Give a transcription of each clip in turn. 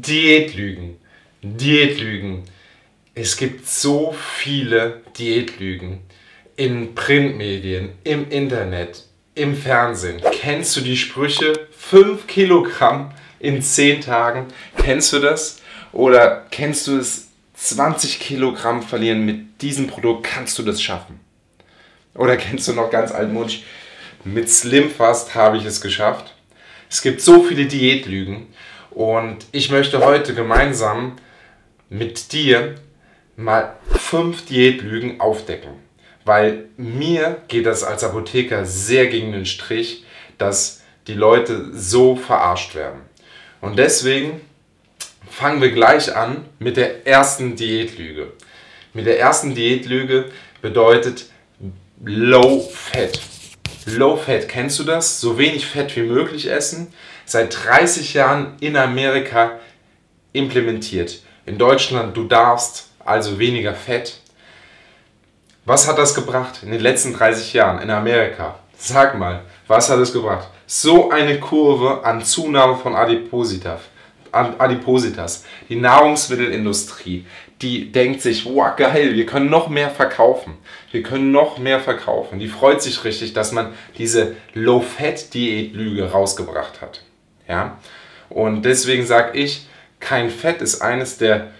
Diätlügen. Diätlügen. Es gibt so viele Diätlügen in Printmedien, im Internet, im Fernsehen. Kennst du die Sprüche 5 Kilogramm in 10 Tagen? Kennst du das? Oder kennst du es 20 Kilogramm verlieren mit diesem Produkt? Kannst du das schaffen? Oder kennst du noch ganz altmodisch? Mit Slimfast habe ich es geschafft. Es gibt so viele Diätlügen und ich möchte heute gemeinsam mit dir mal fünf Diätlügen aufdecken. Weil mir geht das als Apotheker sehr gegen den Strich, dass die Leute so verarscht werden. Und deswegen fangen wir gleich an mit der ersten Diätlüge. Mit der ersten Diätlüge bedeutet Low Fat. Low Fat, kennst du das? So wenig Fett wie möglich essen. Seit 30 Jahren in Amerika implementiert. In Deutschland, du darfst also weniger Fett. Was hat das gebracht in den letzten 30 Jahren in Amerika? Sag mal, was hat es gebracht? So eine Kurve an Zunahme von Adipositas. Adipositas. Die Nahrungsmittelindustrie, die denkt sich, wow, geil, wir können noch mehr verkaufen. Wir können noch mehr verkaufen. Die freut sich richtig, dass man diese Low-Fat-Diät-Lüge rausgebracht hat. Ja? Und deswegen sage ich, kein Fett ist eines der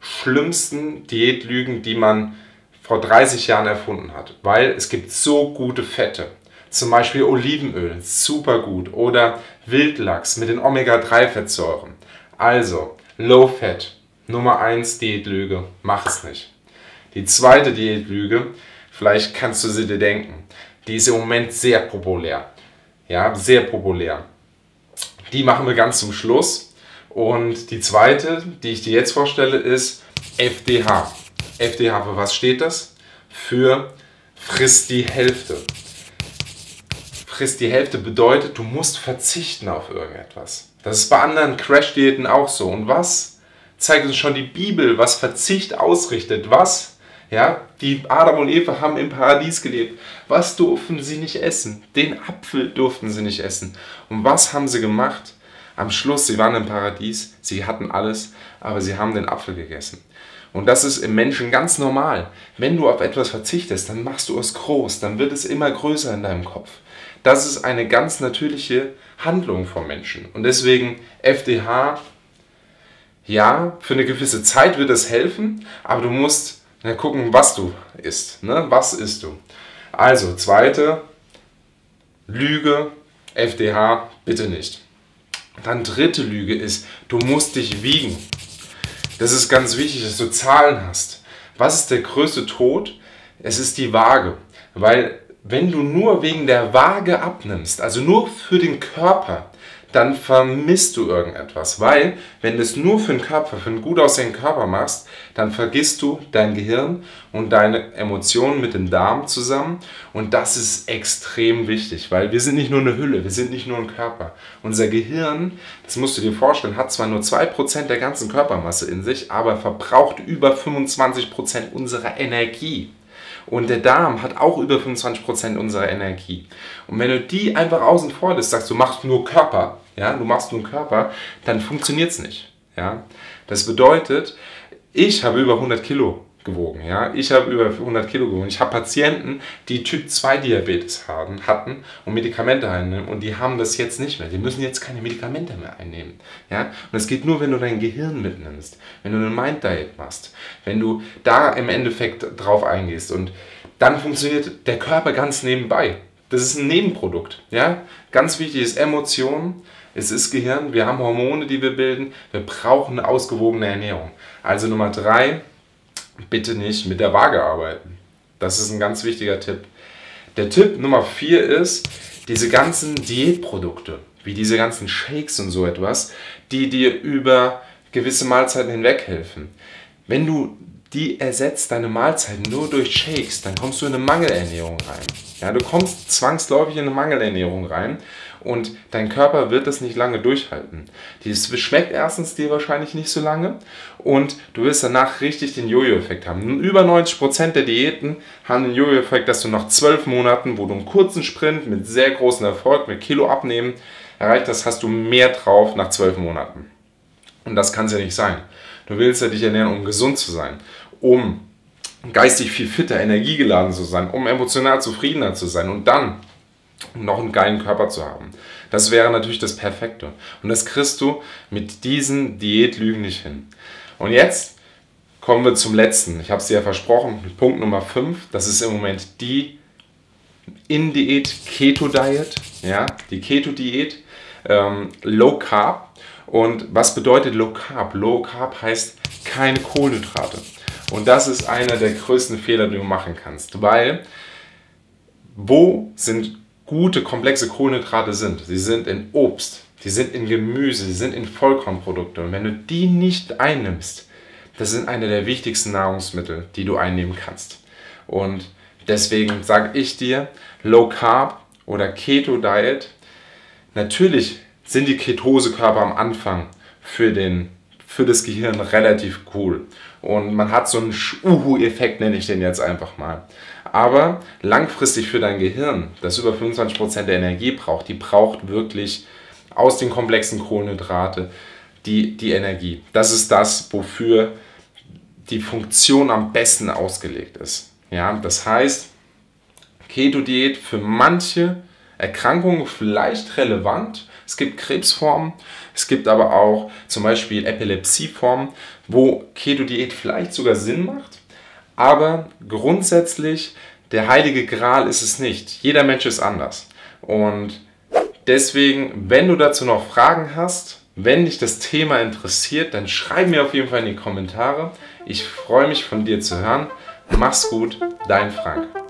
schlimmsten Diätlügen, die man vor 30 Jahren erfunden hat. Weil es gibt so gute Fette. Zum Beispiel Olivenöl, super gut. Oder Wildlachs mit den Omega-3-Fettsäuren. Also, Low Fat, Nummer 1 Diätlüge, mach es nicht. Die zweite Diätlüge, vielleicht kannst du sie dir denken, die ist im Moment sehr populär. Ja, sehr populär. Die machen wir ganz zum Schluss. Und die zweite, die ich dir jetzt vorstelle, ist FDH. FDH, für was steht das? Für frisst die Hälfte. Frisst die Hälfte bedeutet, du musst verzichten auf irgendetwas. Das ist bei anderen Crash-Diäten auch so. Und was zeigt uns schon die Bibel, was Verzicht ausrichtet? Was? Ja, die Adam und Eva haben im Paradies gelebt. Was durften sie nicht essen? Den Apfel durften sie nicht essen. Und was haben sie gemacht? Am Schluss, sie waren im Paradies, sie hatten alles, aber sie haben den Apfel gegessen. Und das ist im Menschen ganz normal. Wenn du auf etwas verzichtest, dann machst du es groß, dann wird es immer größer in deinem Kopf. Das ist eine ganz natürliche Handlung vom Menschen. Und deswegen FDH, ja, für eine gewisse Zeit wird es helfen, aber du musst na, gucken, was du isst. Ne? Was isst du? Also, zweite Lüge, FDH, bitte nicht. Dann dritte Lüge ist, du musst dich wiegen. Das ist ganz wichtig, dass du Zahlen hast. Was ist der größte Tod? Es ist die Waage. Weil wenn du nur wegen der Waage abnimmst, also nur für den Körper, dann vermisst du irgendetwas. Weil, wenn du es nur für den Körper, für einen gut aussehenden Körper machst, dann vergisst du dein Gehirn und deine Emotionen mit dem Darm zusammen. Und das ist extrem wichtig, weil wir sind nicht nur eine Hülle, wir sind nicht nur ein Körper. Unser Gehirn, das musst du dir vorstellen, hat zwar nur 2% der ganzen Körpermasse in sich, aber verbraucht über 25% unserer Energie. Und der Darm hat auch über 25% unserer Energie. Und wenn du die einfach außen vor lässt, sagst du machst nur Körper, ja, du machst nur einen Körper, dann funktioniert es nicht. Ja. Das bedeutet, ich habe über 100 Kilo gewogen. Ja? Ich habe über 100 Kilo gewogen. Ich habe Patienten, die Typ 2 Diabetes haben, hatten und Medikamente einnehmen und die haben das jetzt nicht mehr. Die müssen jetzt keine Medikamente mehr einnehmen. Ja? Und es geht nur, wenn du dein Gehirn mitnimmst, wenn du eine Mind Diet machst, wenn du da im Endeffekt drauf eingehst und dann funktioniert der Körper ganz nebenbei. Das ist ein Nebenprodukt. Ja? Ganz wichtig ist Emotionen, es ist Gehirn, wir haben Hormone, die wir bilden, wir brauchen eine ausgewogene Ernährung. Also Nummer drei, bitte nicht mit der Waage arbeiten. Das ist ein ganz wichtiger Tipp. Der Tipp Nummer 4 ist, diese ganzen Diätprodukte, wie diese ganzen Shakes und so etwas, die dir über gewisse Mahlzeiten hinweg helfen. Wenn du die ersetzt deine Mahlzeiten nur durch Shakes, dann kommst du in eine Mangelernährung rein. Ja, du kommst zwangsläufig in eine Mangelernährung rein und dein Körper wird das nicht lange durchhalten. Das schmeckt erstens dir wahrscheinlich nicht so lange und du wirst danach richtig den Jojo-Effekt haben. Über 90% der Diäten haben den Jojo-Effekt, dass du nach 12 Monaten, wo du einen kurzen Sprint mit sehr großem Erfolg, mit Kilo abnehmen erreicht hast, hast du mehr drauf nach 12 Monaten. Und das kann es ja nicht sein. Du willst ja dich ernähren, um gesund zu sein, um geistig viel fitter, energiegeladen zu sein, um emotional zufriedener zu sein und dann noch einen geilen Körper zu haben. Das wäre natürlich das Perfekte. Und das kriegst du mit diesen Diätlügen nicht hin. Und jetzt kommen wir zum letzten. Ich habe es dir ja versprochen, Punkt Nummer 5. Das ist im Moment die In-Diät Keto Diet. Ja, die Keto Diät. Ähm, Low Carb. Und was bedeutet Low Carb? Low Carb heißt keine Kohlenhydrate. Und das ist einer der größten Fehler, die du machen kannst, weil wo sind gute, komplexe Kohlenhydrate sind? Sie sind in Obst, die sind in Gemüse, sie sind in Vollkornprodukte. Und wenn du die nicht einnimmst, das sind eine der wichtigsten Nahrungsmittel, die du einnehmen kannst. Und deswegen sage ich dir, Low Carb oder Keto Diet, natürlich sind die Ketosekörper am Anfang für den für das Gehirn relativ cool. Und man hat so einen Uhu-Effekt, nenne ich den jetzt einfach mal. Aber langfristig für dein Gehirn, das über 25% der Energie braucht, die braucht wirklich aus den komplexen Kohlenhydrate die, die Energie. Das ist das, wofür die Funktion am besten ausgelegt ist. Ja, das heißt, Keto-Diät für manche Erkrankungen vielleicht relevant, es gibt Krebsformen, es gibt aber auch zum Beispiel Epilepsieformen, wo Keto-Diät vielleicht sogar Sinn macht. Aber grundsätzlich, der heilige Gral ist es nicht. Jeder Mensch ist anders. Und deswegen, wenn du dazu noch Fragen hast, wenn dich das Thema interessiert, dann schreib mir auf jeden Fall in die Kommentare. Ich freue mich von dir zu hören. Mach's gut, dein Frank.